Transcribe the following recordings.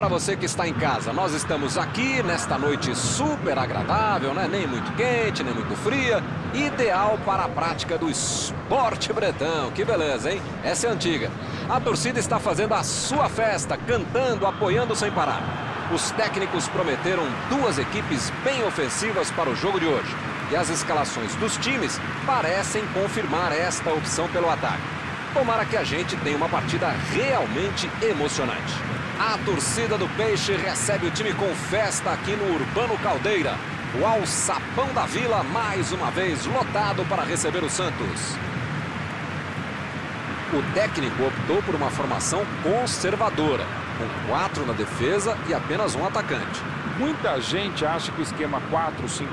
Para você que está em casa, nós estamos aqui nesta noite super agradável, né? nem muito quente, nem muito fria, ideal para a prática do esporte bretão. Que beleza, hein? Essa é antiga. A torcida está fazendo a sua festa, cantando, apoiando sem parar. Os técnicos prometeram duas equipes bem ofensivas para o jogo de hoje. E as escalações dos times parecem confirmar esta opção pelo ataque. Tomara que a gente tenha uma partida realmente emocionante. A torcida do Peixe recebe o time com festa aqui no Urbano Caldeira. O Alçapão da Vila, mais uma vez, lotado para receber o Santos. O técnico optou por uma formação conservadora, com quatro na defesa e apenas um atacante. Muita gente acha que o esquema 4-5-1,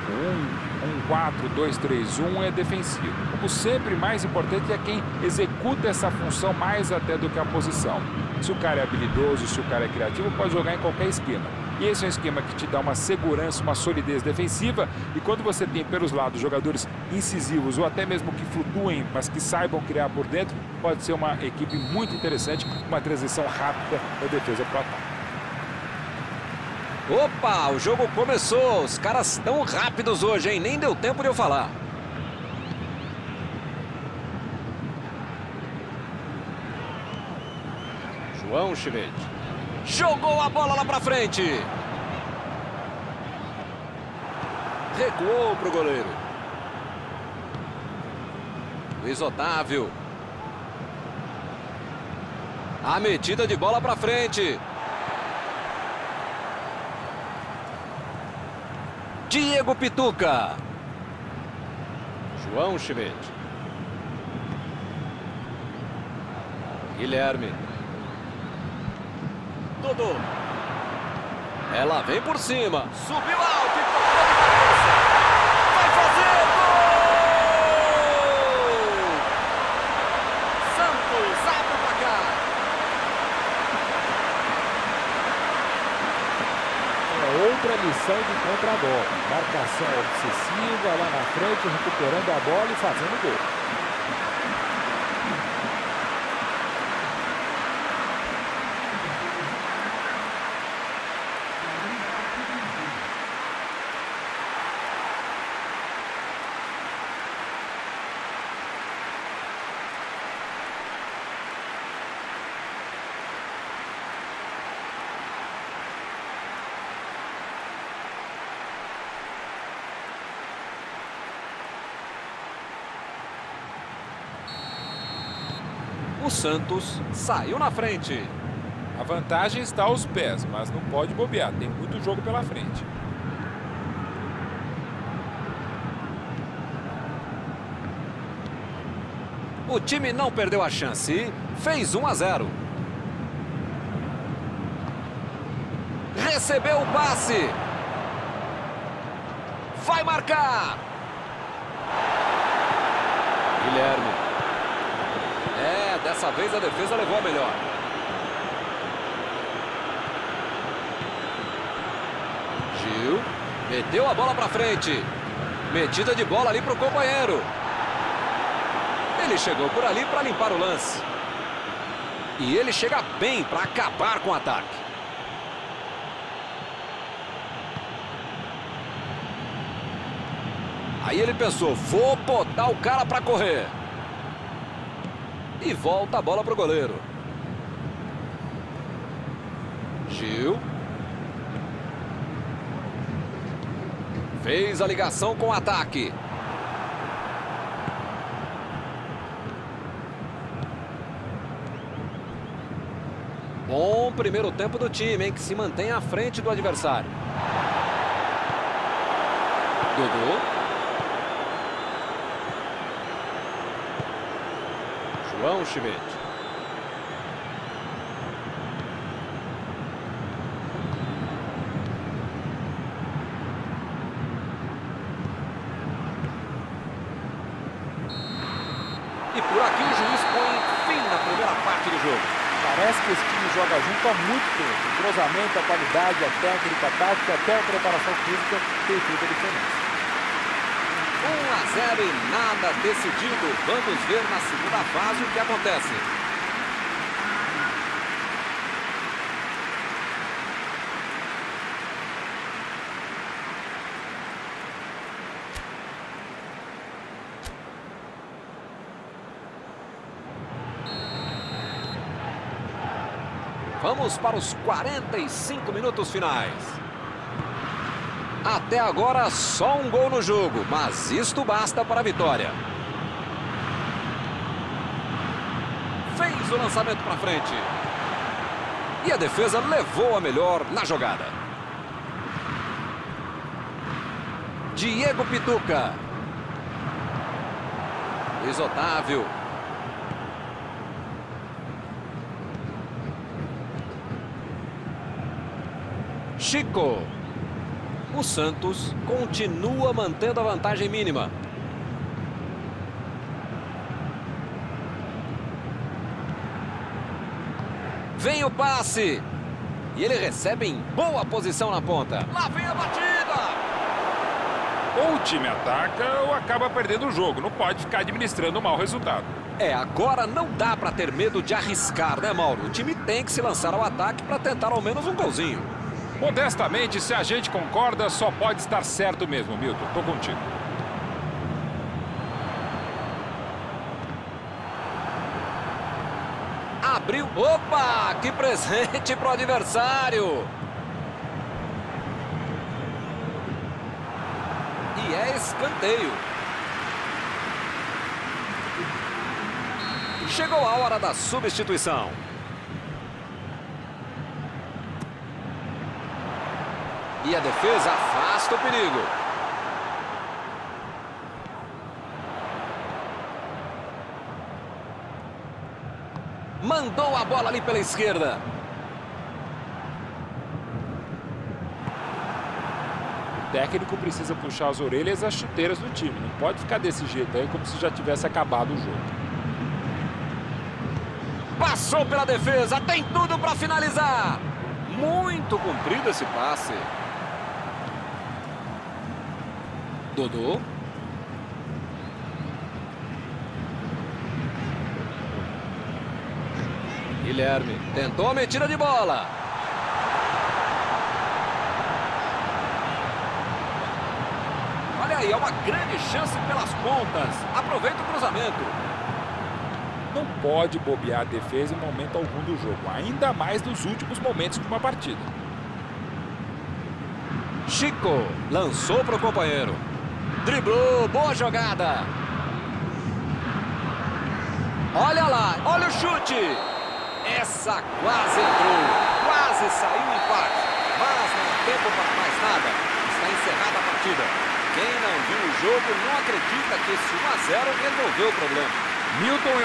um 4-2-3-1 é defensivo. Como sempre, mais importante é quem executa essa função mais até do que a posição. Se o cara é habilidoso, se o cara é criativo, pode jogar em qualquer esquema. E esse é um esquema que te dá uma segurança, uma solidez defensiva. E quando você tem pelos lados jogadores incisivos ou até mesmo que flutuem, mas que saibam criar por dentro, pode ser uma equipe muito interessante, uma transição rápida da defesa para o ataque. Opa, o jogo começou. Os caras tão rápidos hoje, hein? Nem deu tempo de eu falar. João Schmidt. Jogou a bola lá pra frente. Recuou pro goleiro. Luiz Otávio. A metida de bola pra frente. Diego Pituca. João Schmidt. Guilherme. Dudu. Ela vem por cima. Subiu alto e tocou de cabeça. Vai fazer gol! Santos abre o placar. É outra lição de contra-golpe. Marcação obsessiva lá na frente, recuperando a bola e fazendo gol. O Santos saiu na frente. A vantagem está aos pés, mas não pode bobear. Tem muito jogo pela frente. O time não perdeu a chance e fez 1 a 0. Recebeu o passe. Vai marcar. Guilherme. Dessa vez a defesa levou a melhor. Gil. Meteu a bola para frente. Metida de bola ali para o companheiro. Ele chegou por ali para limpar o lance. E ele chega bem para acabar com o ataque. Aí ele pensou, vou botar o cara para correr. E volta a bola para o goleiro. Gil. Fez a ligação com o ataque. Bom primeiro tempo do time, hein, que se mantém à frente do adversário. Dudu. João Schmidt. E por aqui o juiz põe fim na primeira parte do jogo. Parece que esse time joga junto há muito tempo. O cruzamento, a qualidade, a técnica, a tática, até a preparação física tem feito a diferença. 0 e nada decidido. Vamos ver na segunda fase o que acontece. Vamos para os 45 minutos finais. Até agora, só um gol no jogo, mas isto basta para a vitória. Fez o lançamento para frente. E a defesa levou a melhor na jogada. Diego Pituca. Luiz Otávio. Chico. O Santos continua mantendo a vantagem mínima. Vem o passe. E ele recebe em boa posição na ponta. Lá vem a batida. Ou o time ataca ou acaba perdendo o jogo. Não pode ficar administrando um mau resultado. É, agora não dá para ter medo de arriscar, né, Mauro? O time tem que se lançar ao ataque para tentar ao menos um golzinho. Modestamente, se a gente concorda, só pode estar certo mesmo, Milton. Tô contigo. Abriu. Opa! Que presente pro adversário! E é escanteio. Chegou a hora da substituição. E a defesa afasta o perigo. Mandou a bola ali pela esquerda. O técnico precisa puxar as orelhas e as chuteiras do time. Não pode ficar desse jeito aí, como se já tivesse acabado o jogo. Passou pela defesa, tem tudo para finalizar. Muito comprido esse passe. Dodô. Guilherme tentou a metida de bola. Olha aí, é uma grande chance pelas pontas. Aproveita o cruzamento. Não pode bobear a defesa em momento algum do jogo, ainda mais nos últimos momentos de uma partida. Chico lançou para o companheiro. Driblou, boa jogada. Olha lá, olha o chute. Essa quase entrou, quase saiu em empate. Mas não há tempo para mais nada. Está encerrada a partida. Quem não viu o jogo não acredita que esse 1 a 0 resolveu o problema. Milton